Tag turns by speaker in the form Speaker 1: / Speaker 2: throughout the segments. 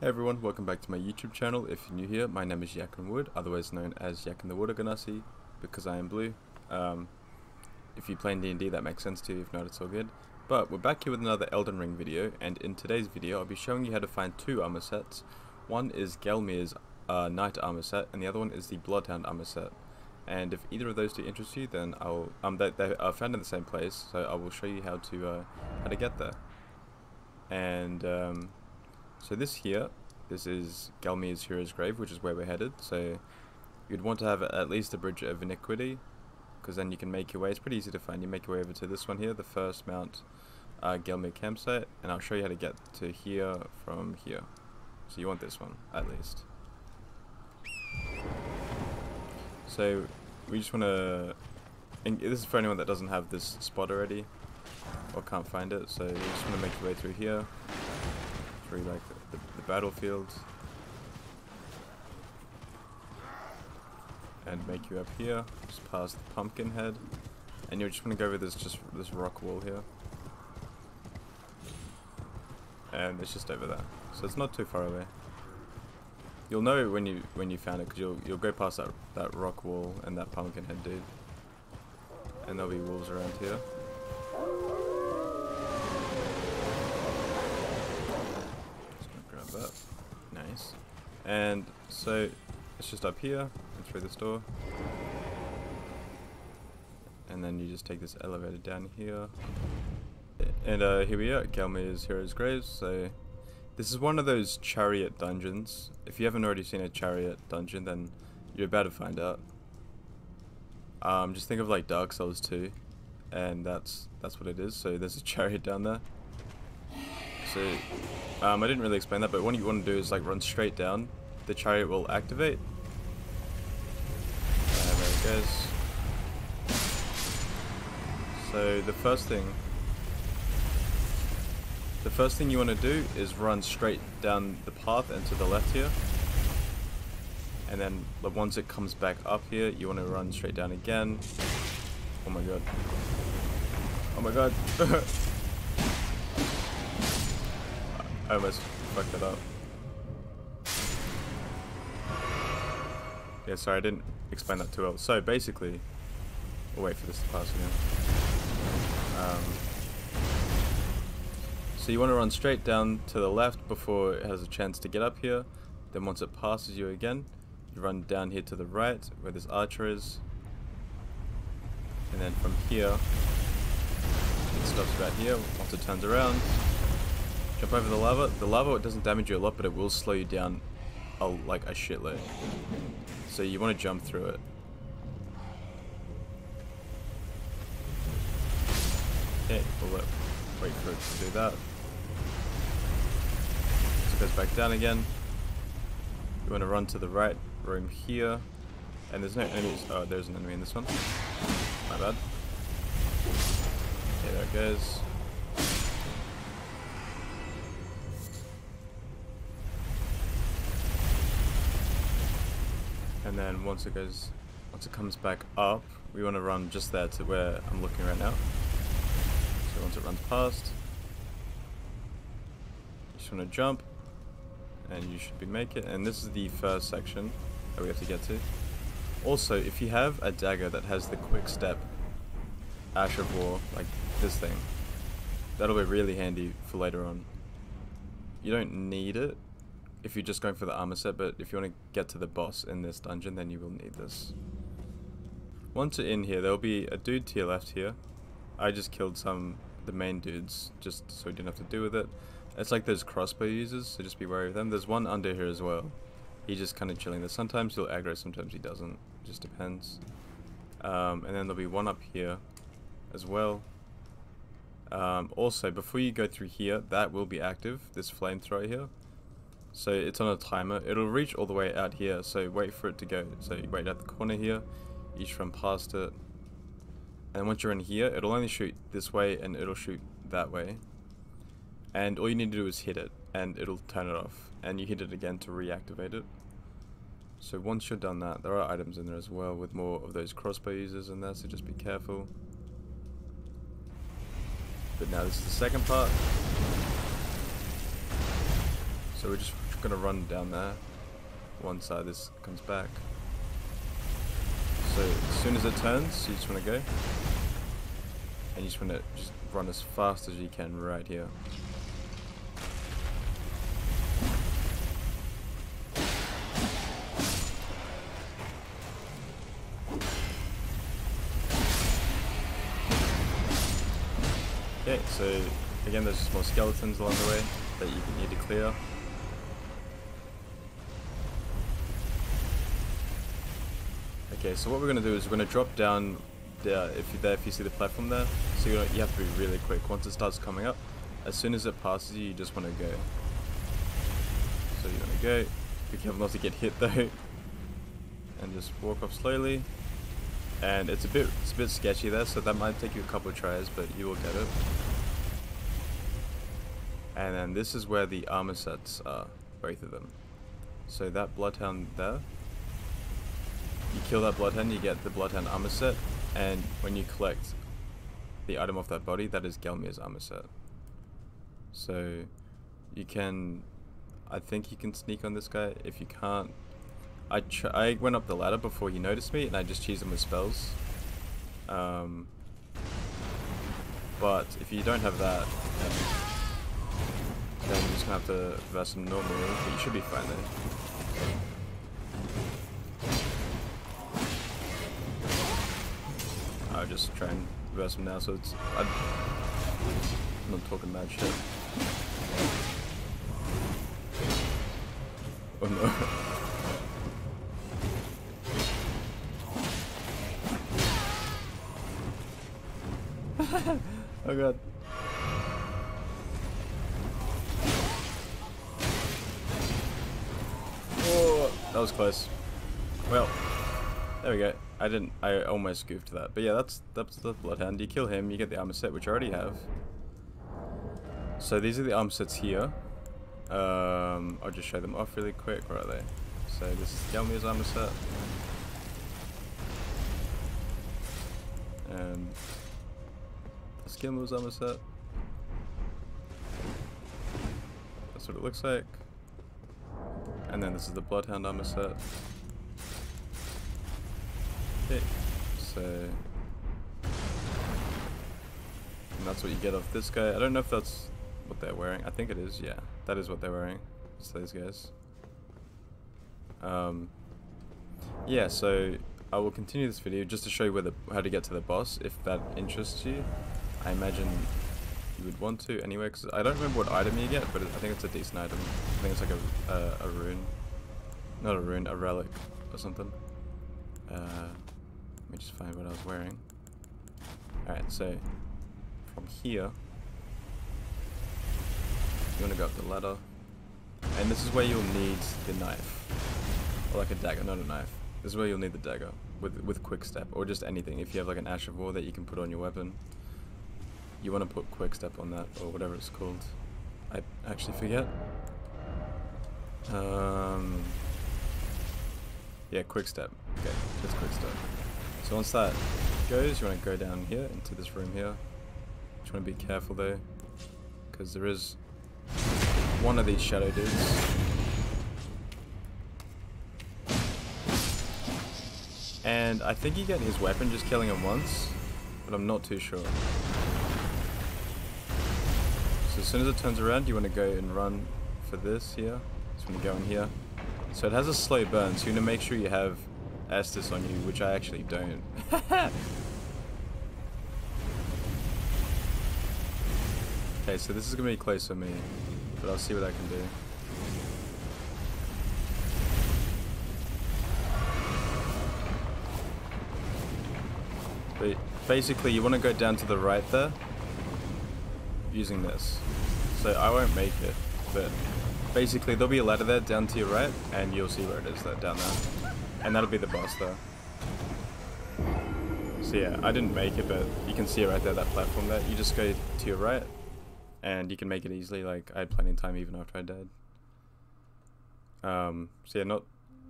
Speaker 1: Hey everyone, welcome back to my YouTube channel. If you're new here, my name is Yak Wood, otherwise known as Yak in the Water Genasi, because I am blue. Um, if you play in D&D, that makes sense to you. If not, it's all good. But we're back here with another Elden Ring video, and in today's video, I'll be showing you how to find two armor sets. One is Gelmir's uh, Knight armor set, and the other one is the Bloodhound armor set. And if either of those two interest you, then I'll um they, they are found in the same place, so I will show you how to uh, how to get there. And um, so this here, this is Gelmir's Hero's Grave, which is where we're headed. So you'd want to have at least a Bridge of Iniquity, because then you can make your way. It's pretty easy to find. You make your way over to this one here, the first Mount uh, campsite, and I'll show you how to get to here from here. So you want this one, at least. So we just want to... This is for anyone that doesn't have this spot already, or can't find it, so you just want to make your way through here, through like the, the, and make you up here, just past the pumpkin head, and you're just to go over this just this rock wall here, and it's just over there, so it's not too far away. You'll know when you when you found it because you'll you'll go past that that rock wall and that pumpkin head dude, and there'll be wolves around here. And so it's just up here and through this door. And then you just take this elevator down here. And uh, here we are at Gelmir's Heroes Graves. So this is one of those chariot dungeons. If you haven't already seen a chariot dungeon, then you're about to find out. Um, just think of like Dark Souls 2, and that's that's what it is. So there's a chariot down there. So um, I didn't really explain that, but what you want to do is like run straight down. The chariot will activate. And there it goes. So the first thing the first thing you want to do is run straight down the path and to the left here. And then once it comes back up here, you want to run straight down again. Oh my god. Oh my god. I almost fucked it up. Yeah, sorry, I didn't explain that too well. So basically, we'll wait for this to pass again. Um, so you want to run straight down to the left before it has a chance to get up here. Then once it passes you again, you run down here to the right where this archer is. And then from here, it stops about here once it turns around. Jump over the lava. The lava it doesn't damage you a lot, but it will slow you down a, like a shitload. So you want to jump through it. Okay, we'll wait for it to do that It goes back down again. You want to run to the right room here. And there's no enemies. Oh, there's an enemy in this one. My bad. Okay, there it goes. And then once it goes, once it comes back up, we want to run just there to where I'm looking right now. So once it runs past, you just want to jump, and you should be make it. And this is the first section that we have to get to. Also, if you have a dagger that has the quick step Ash of War, like this thing, that'll be really handy for later on. You don't need it if you're just going for the armor set, but if you want to get to the boss in this dungeon, then you will need this. Once you're in here, there'll be a dude to your left here. I just killed some the main dudes, just so we didn't have to deal with it. It's like those crossbow users, so just be wary of them. There's one under here as well. He's just kind of chilling there. Sometimes he'll aggro, sometimes he doesn't. It just depends. Um, and then there'll be one up here as well. Um, also, before you go through here, that will be active, this flamethrower here. So it's on a timer. It'll reach all the way out here, so wait for it to go. So you wait at the corner here, just run past it. And once you're in here, it'll only shoot this way and it'll shoot that way and all you need to do is hit it and it'll turn it off and you hit it again to reactivate it so once you're done that there are items in there as well with more of those crossbow users in there so just be careful but now this is the second part so we're just gonna run down there. One side uh, this comes back. So as soon as it turns, you just wanna go. And you just wanna just run as fast as you can right here. Okay, so again there's just more skeletons along the way that you need to clear. Okay, so what we're gonna do is we're gonna drop down there if you there if you see the platform there. So you you have to be really quick. Once it starts coming up, as soon as it passes you, you just want to go. So you want to go. Be careful not to get hit though, and just walk off slowly. And it's a bit it's a bit sketchy there, so that might take you a couple of tries, but you will get it. And then this is where the armor sets are, both of them. So that bloodhound there, you kill that bloodhound, you get the bloodhound armor set, and when you collect the item off that body, that is Gelmir's armor set. So you can, I think you can sneak on this guy. If you can't, I I went up the ladder before he noticed me, and I just cheesed him with spells. Um, but if you don't have that, then, then you're just gonna have to verse him normally. But you should be fine there. Just try and verse him now, so it's I'm not talking mad shit. Oh no. oh god. Oh, that was close. Well, there we go. I didn't. I almost goofed that. But yeah, that's that's the Bloodhound. You kill him, you get the armor set, which I already have. So these are the armor sets here. Um, I'll just show them off really quick. Where are they? So this is Gelmir's armor set. And that's Gelmir's armor set. That's what it looks like. And then this is the Bloodhound armor set. Okay, so... And that's what you get off this guy. I don't know if that's what they're wearing. I think it is, yeah. That is what they're wearing. It's those guys. Um, yeah, so I will continue this video just to show you where the, how to get to the boss, if that interests you. I imagine you would want to anyway, because I don't remember what item you get, but I think it's a decent item. I think it's like a, a, a rune. Not a rune, a relic or something. Uh, let me just find what I was wearing. Alright, so from here, you want to go up the ladder. And this is where you'll need the knife. Or like a dagger, not a knife. This is where you'll need the dagger with with quick step or just anything. If you have like an ash of war that you can put on your weapon, you want to put quick step on that or whatever it's called. I actually forget. Um, yeah, quick step. Okay, just quick step. So once that goes, you want to go down here into this room here. You want to be careful though, because there is one of these shadow dudes. And I think you get his weapon just killing him once, but I'm not too sure. So as soon as it turns around, you want to go and run for this here. So you want to go in here. So it has a slow burn, so you want to make sure you have Estus on you, which I actually don't. okay, so this is going to be close for me, but I'll see what I can do. But basically, you want to go down to the right there, using this. So I won't make it, but basically there'll be a ladder there down to your right, and you'll see where it is there, down there. And that'll be the boss though. So yeah, I didn't make it, but you can see it right there, that platform there. You just go to your right, and you can make it easily, like, I had plenty of time even after I died. Um, so yeah, not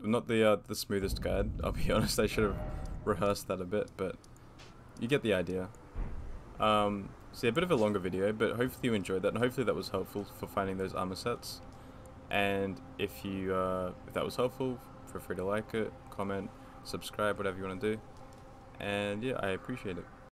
Speaker 1: not the uh, the smoothest guide, I'll be honest, I should have rehearsed that a bit, but you get the idea. Um, so yeah, a bit of a longer video, but hopefully you enjoyed that, and hopefully that was helpful for finding those armor sets. And if you uh, if that was helpful, feel free to like it, comment, subscribe, whatever you want to do. And yeah, I appreciate it.